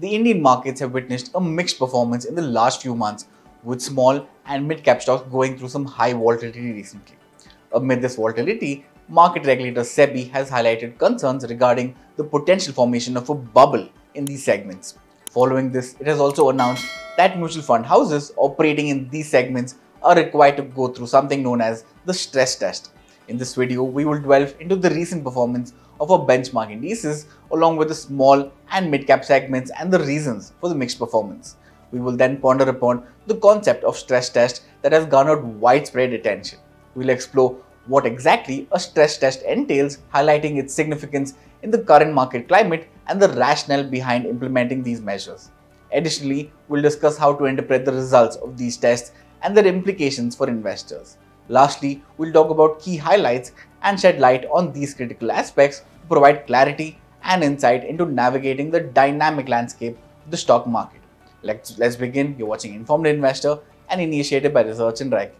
the Indian markets have witnessed a mixed performance in the last few months, with small and mid cap stocks going through some high volatility recently. Amid this volatility, market regulator SEBI has highlighted concerns regarding the potential formation of a bubble in these segments. Following this, it has also announced that mutual fund houses operating in these segments are required to go through something known as the stress test. In this video, we will delve into the recent performance of our benchmark indices along with the small and mid-cap segments and the reasons for the mixed performance. We will then ponder upon the concept of stress test that has garnered widespread attention. We'll explore what exactly a stress test entails, highlighting its significance in the current market climate and the rationale behind implementing these measures. Additionally, we'll discuss how to interpret the results of these tests and their implications for investors. Lastly, we'll talk about key highlights and shed light on these critical aspects to provide clarity and insight into navigating the dynamic landscape of the stock market. Let's, let's begin. You're watching Informed Investor, an initiative by Research and Ranking.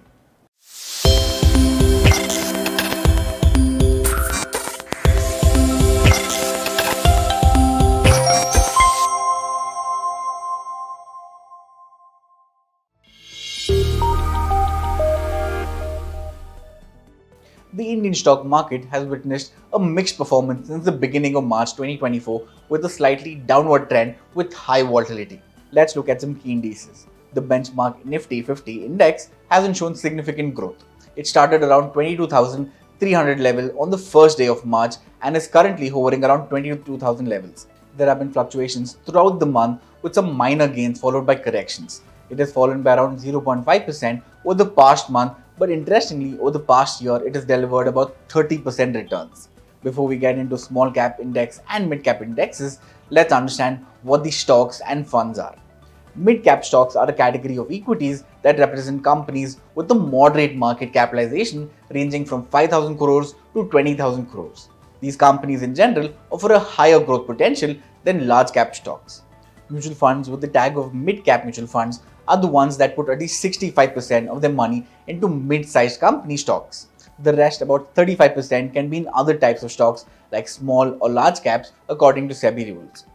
Indian stock market has witnessed a mixed performance since the beginning of March 2024 with a slightly downward trend with high volatility. Let's look at some key indices. The benchmark Nifty 50 index hasn't shown significant growth. It started around 22,300 level on the first day of March and is currently hovering around 22,000 levels. There have been fluctuations throughout the month with some minor gains followed by corrections. It has fallen by around 0.5% over the past month but interestingly, over the past year, it has delivered about 30% returns. Before we get into small cap index and mid cap indexes, let's understand what these stocks and funds are. Mid cap stocks are a category of equities that represent companies with a moderate market capitalization ranging from 5,000 crores to 20,000 crores. These companies in general offer a higher growth potential than large cap stocks. Mutual funds with the tag of mid cap mutual funds are the ones that put at least 65% of their money into mid-sized company stocks. The rest, about 35%, can be in other types of stocks like small or large caps according to SEBI rules.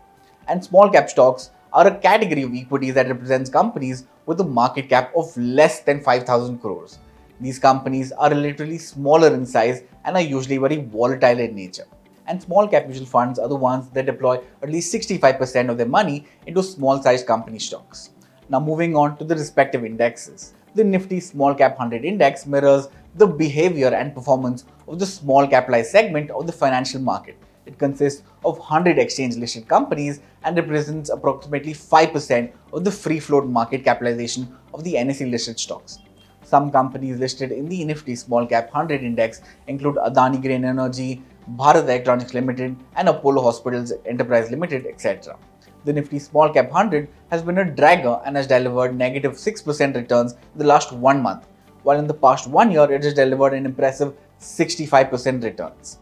And small cap stocks are a category of equities that represents companies with a market cap of less than 5,000 crores. These companies are relatively smaller in size and are usually very volatile in nature. And small cap mutual funds are the ones that deploy at least 65% of their money into small sized company stocks. Now moving on to the respective indexes. The Nifty Small Cap 100 Index mirrors the behavior and performance of the small capitalized segment of the financial market. It consists of 100 exchange listed companies and represents approximately 5% of the free float market capitalization of the NSE listed stocks. Some companies listed in the Nifty Small Cap 100 Index include Adani Green Energy, Bharat Electronics Limited, and Apollo Hospitals Enterprise Limited, etc the Nifty Small Cap 100 has been a dragger and has delivered negative 6% returns in the last one month, while in the past one year it has delivered an impressive 65% returns.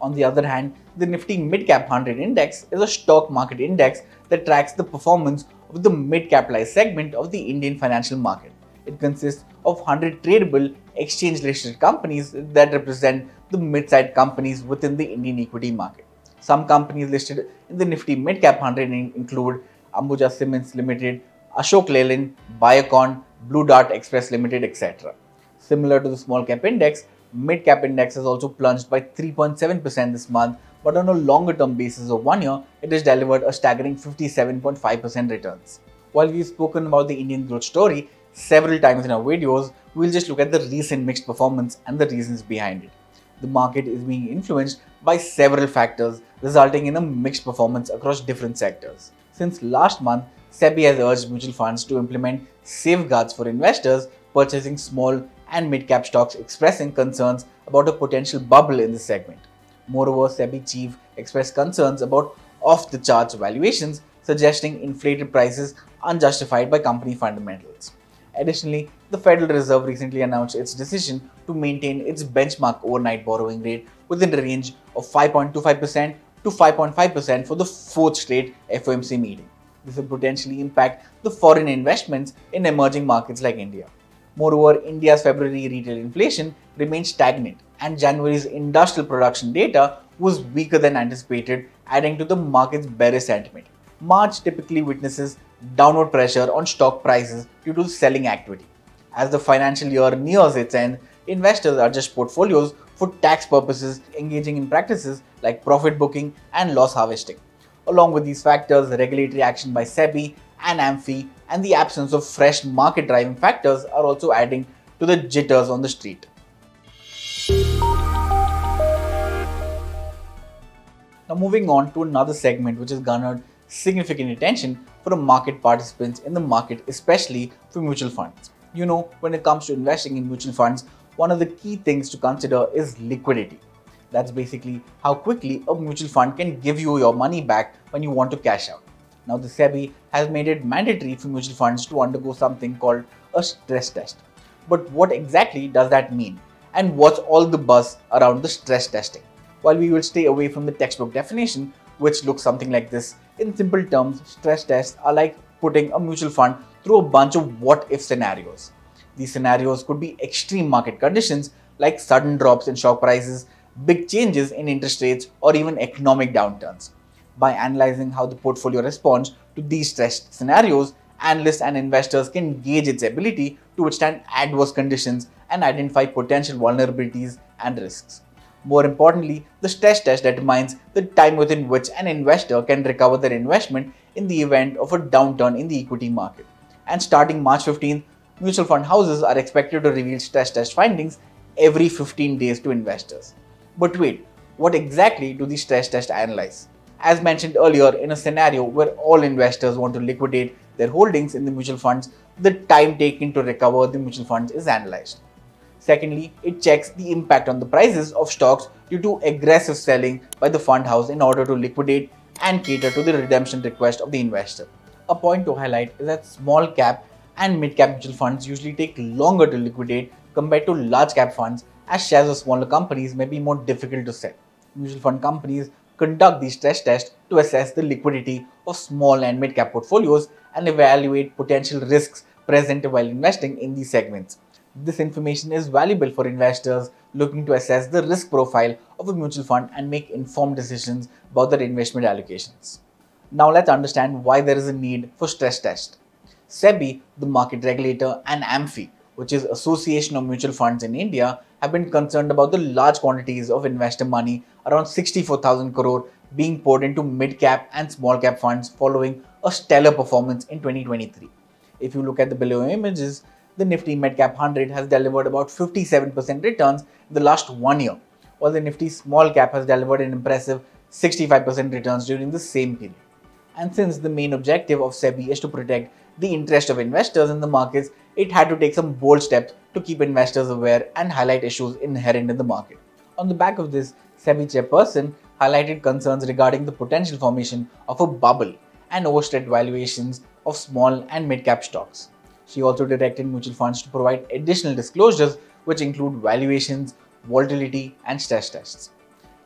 On the other hand, the Nifty Mid Cap 100 Index is a stock market index that tracks the performance of the mid capitalized segment of the Indian financial market. It consists of 100 tradable exchange listed companies that represent the mid sized companies within the Indian equity market. Some companies listed in the Nifty Mid Cap 100 include Ambuja Cements Limited, Ashok Leyland, Biocon, Blue Dart Express Limited, etc. Similar to the small cap index, mid cap index has also plunged by 3.7% this month, but on a longer term basis of one year, it has delivered a staggering 57.5% returns. While we've spoken about the Indian growth story several times in our videos, we'll just look at the recent mixed performance and the reasons behind it. The market is being influenced by several factors resulting in a mixed performance across different sectors. Since last month, SEBI has urged mutual funds to implement safeguards for investors purchasing small and mid-cap stocks expressing concerns about a potential bubble in this segment. Moreover, SEBI chief expressed concerns about off-the-charts valuations suggesting inflated prices unjustified by company fundamentals. Additionally, the Federal Reserve recently announced its decision to maintain its benchmark overnight borrowing rate within the range of 5.25% to 5.5% for the fourth straight FOMC meeting. This will potentially impact the foreign investments in emerging markets like India. Moreover, India's February retail inflation remained stagnant and January's industrial production data was weaker than anticipated, adding to the market's bearish sentiment. March typically witnesses downward pressure on stock prices due to selling activity. As the financial year nears its end, investors adjust portfolios for tax purposes, engaging in practices like profit booking and loss harvesting. Along with these factors, regulatory action by SEBI and AMFI and the absence of fresh market driving factors are also adding to the jitters on the street. Now moving on to another segment which has garnered significant attention for the market participants in the market, especially for mutual funds. You know, when it comes to investing in mutual funds, one of the key things to consider is liquidity. That's basically how quickly a mutual fund can give you your money back when you want to cash out. Now, the SEBI has made it mandatory for mutual funds to undergo something called a stress test. But what exactly does that mean? And what's all the buzz around the stress testing? While we will stay away from the textbook definition, which looks something like this, in simple terms, stress tests are like putting a mutual fund through a bunch of what if scenarios. These scenarios could be extreme market conditions like sudden drops in stock prices, big changes in interest rates, or even economic downturns. By analyzing how the portfolio responds to these stress scenarios, analysts and investors can gauge its ability to withstand adverse conditions and identify potential vulnerabilities and risks. More importantly, the stress test determines the time within which an investor can recover their investment in the event of a downturn in the equity market. And starting March 15th, mutual fund houses are expected to reveal stress test findings every 15 days to investors. But wait, what exactly do these stress tests analyze? As mentioned earlier, in a scenario where all investors want to liquidate their holdings in the mutual funds, the time taken to recover the mutual funds is analyzed. Secondly, it checks the impact on the prices of stocks due to aggressive selling by the fund house in order to liquidate and cater to the redemption request of the investor. A point to highlight is that small cap and mid cap mutual funds usually take longer to liquidate compared to large cap funds as shares of smaller companies may be more difficult to sell. Mutual fund companies conduct these stress tests to assess the liquidity of small and mid cap portfolios and evaluate potential risks present while investing in these segments. This information is valuable for investors looking to assess the risk profile of a mutual fund and make informed decisions about their investment allocations. Now let's understand why there is a need for stress test. SEBI, the market regulator, and AMFI, which is Association of Mutual Funds in India, have been concerned about the large quantities of investor money, around 64,000 crore, being poured into mid-cap and small-cap funds following a stellar performance in 2023. If you look at the below images, the Nifty Midcap 100 has delivered about 57% returns in the last one year, while the Nifty Small Cap has delivered an impressive 65% returns during the same period. And since the main objective of SEBI is to protect the interest of investors in the markets, it had to take some bold steps to keep investors aware and highlight issues inherent in the market. On the back of this, SEBI chairperson highlighted concerns regarding the potential formation of a bubble and overstretched valuations of small and mid-cap stocks. She also directed mutual funds to provide additional disclosures which include valuations, volatility, and stress tests.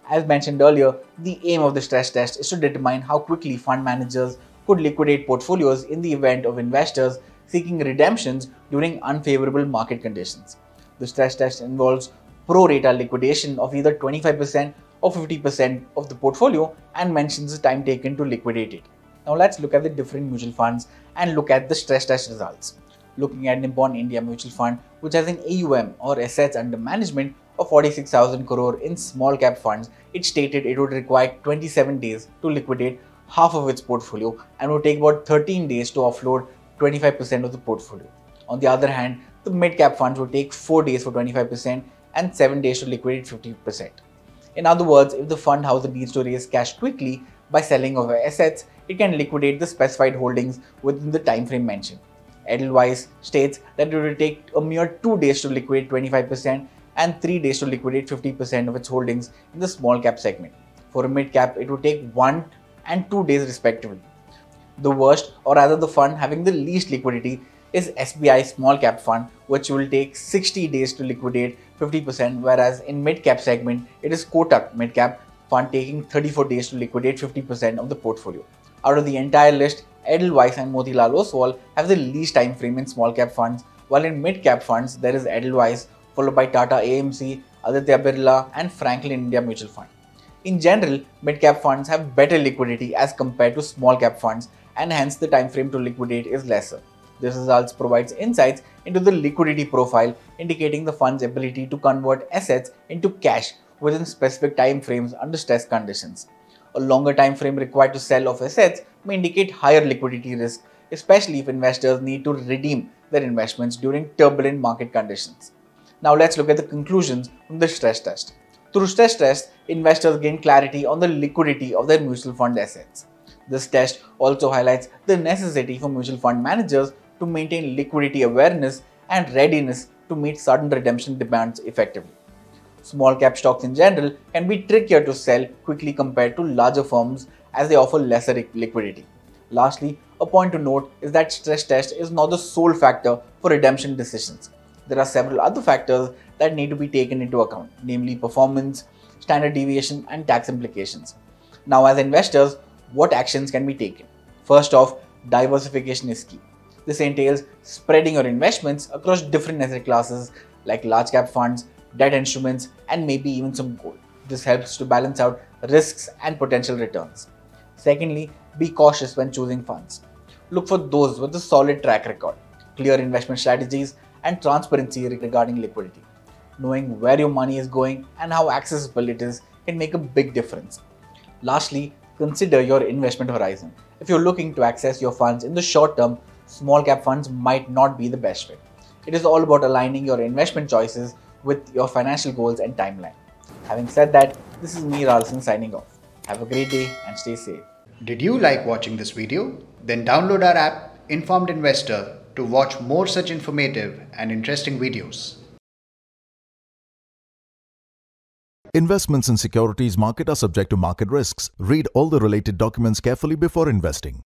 As mentioned earlier, the aim of the stress test is to determine how quickly fund managers could liquidate portfolios in the event of investors seeking redemptions during unfavorable market conditions. The stress test involves pro rata liquidation of either 25% or 50% of the portfolio and mentions the time taken to liquidate it. Now let's look at the different mutual funds and look at the stress test results looking at Nippon India Mutual Fund, which has an AUM or assets under management of 46,000 crore in small cap funds, it stated it would require 27 days to liquidate half of its portfolio and would take about 13 days to offload 25% of the portfolio. On the other hand, the mid cap funds would take 4 days for 25% and 7 days to liquidate 50%. In other words, if the fund house needs to raise cash quickly by selling of assets, it can liquidate the specified holdings within the time frame mentioned. Edelweiss states that it will take a mere 2 days to liquidate 25% and 3 days to liquidate 50% of its holdings in the small cap segment. For a mid cap, it would take 1 and 2 days respectively. The worst, or rather the fund having the least liquidity, is SBI Small Cap Fund, which will take 60 days to liquidate 50%, whereas in mid cap segment, it is Kotak Mid Cap Fund taking 34 days to liquidate 50% of the portfolio. Out of the entire list, Edelweiss and Motilal Oswal have the least time frame in small cap funds, while in mid cap funds there is Edelweiss followed by Tata AMC, Aditya Birla and Franklin India Mutual Fund. In general, mid-cap funds have better liquidity as compared to small-cap funds and hence the time frame to liquidate is lesser. This results provides insights into the liquidity profile indicating the fund's ability to convert assets into cash within specific time frames under stress conditions. A longer time frame required to sell off assets may indicate higher liquidity risk, especially if investors need to redeem their investments during turbulent market conditions. Now let's look at the conclusions from the stress test. Through stress test, investors gain clarity on the liquidity of their mutual fund assets. This test also highlights the necessity for mutual fund managers to maintain liquidity awareness and readiness to meet sudden redemption demands effectively. Small cap stocks in general can be trickier to sell quickly compared to larger firms as they offer lesser liquidity. Lastly, a point to note is that stress test is not the sole factor for redemption decisions. There are several other factors that need to be taken into account, namely performance, standard deviation, and tax implications. Now, as investors, what actions can be taken? First off, diversification is key. This entails spreading your investments across different asset classes like large cap funds, debt instruments, and maybe even some gold. This helps to balance out risks and potential returns. Secondly, be cautious when choosing funds. Look for those with a solid track record, clear investment strategies, and transparency regarding liquidity. Knowing where your money is going and how accessible it is can make a big difference. Lastly, consider your investment horizon. If you're looking to access your funds in the short term, small cap funds might not be the best fit. It is all about aligning your investment choices with your financial goals and timeline. Having said that, this is me Ralston signing off. Have a great day and stay safe. Did you like watching this video? Then download our app Informed Investor to watch more such informative and interesting videos. Investments in securities market are subject to market risks. Read all the related documents carefully before investing.